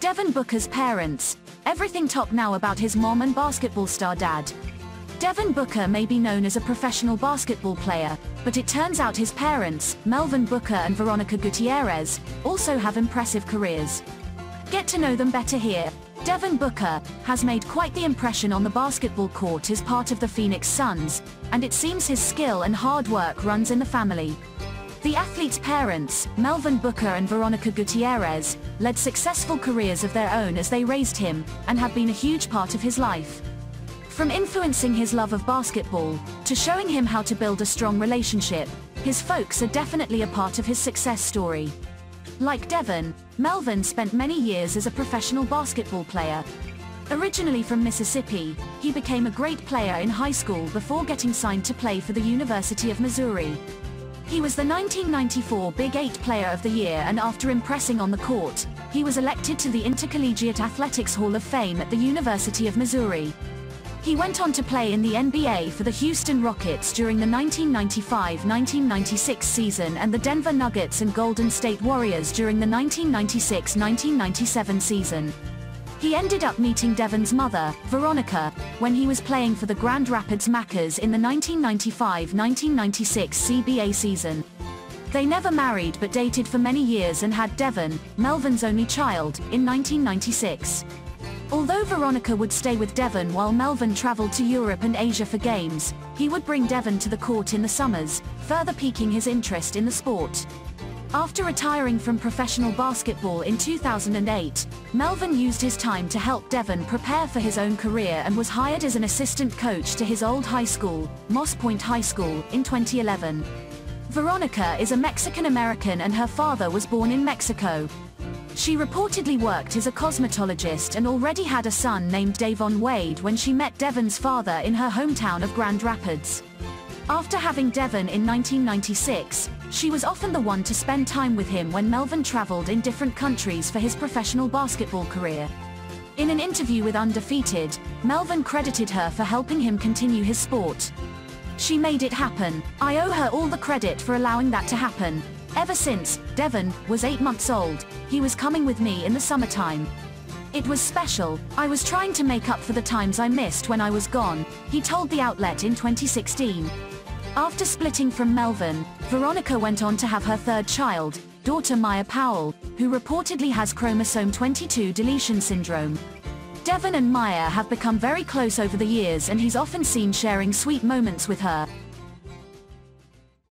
Devin Booker's parents. Everything top now about his mom and basketball star dad. Devin Booker may be known as a professional basketball player, but it turns out his parents, Melvin Booker and Veronica Gutierrez, also have impressive careers. Get to know them better here. Devin Booker has made quite the impression on the basketball court as part of the Phoenix Suns, and it seems his skill and hard work runs in the family. The athlete's parents, Melvin Booker and Veronica Gutierrez, led successful careers of their own as they raised him, and have been a huge part of his life. From influencing his love of basketball, to showing him how to build a strong relationship, his folks are definitely a part of his success story. Like Devin, Melvin spent many years as a professional basketball player. Originally from Mississippi, he became a great player in high school before getting signed to play for the University of Missouri. He was the 1994 Big Eight Player of the Year and after impressing on the court, he was elected to the Intercollegiate Athletics Hall of Fame at the University of Missouri. He went on to play in the NBA for the Houston Rockets during the 1995-1996 season and the Denver Nuggets and Golden State Warriors during the 1996-1997 season. He ended up meeting Devin's mother, Veronica, when he was playing for the Grand Rapids Mackers in the 1995-1996 CBA season. They never married but dated for many years and had Devin, Melvin's only child, in 1996. Although Veronica would stay with Devin while Melvin traveled to Europe and Asia for games, he would bring Devin to the court in the summers, further piquing his interest in the sport. After retiring from professional basketball in 2008, Melvin used his time to help Devin prepare for his own career and was hired as an assistant coach to his old high school, Moss Point High School, in 2011. Veronica is a Mexican-American and her father was born in Mexico. She reportedly worked as a cosmetologist and already had a son named Davon Wade when she met Devin's father in her hometown of Grand Rapids. After having Devin in 1996, she was often the one to spend time with him when Melvin traveled in different countries for his professional basketball career. In an interview with Undefeated, Melvin credited her for helping him continue his sport. She made it happen. I owe her all the credit for allowing that to happen. Ever since, Devin was eight months old, he was coming with me in the summertime. It was special, I was trying to make up for the times I missed when I was gone, he told the outlet in 2016. After splitting from Melvin, Veronica went on to have her third child, daughter Maya Powell, who reportedly has chromosome 22 deletion syndrome. Devin and Maya have become very close over the years and he's often seen sharing sweet moments with her,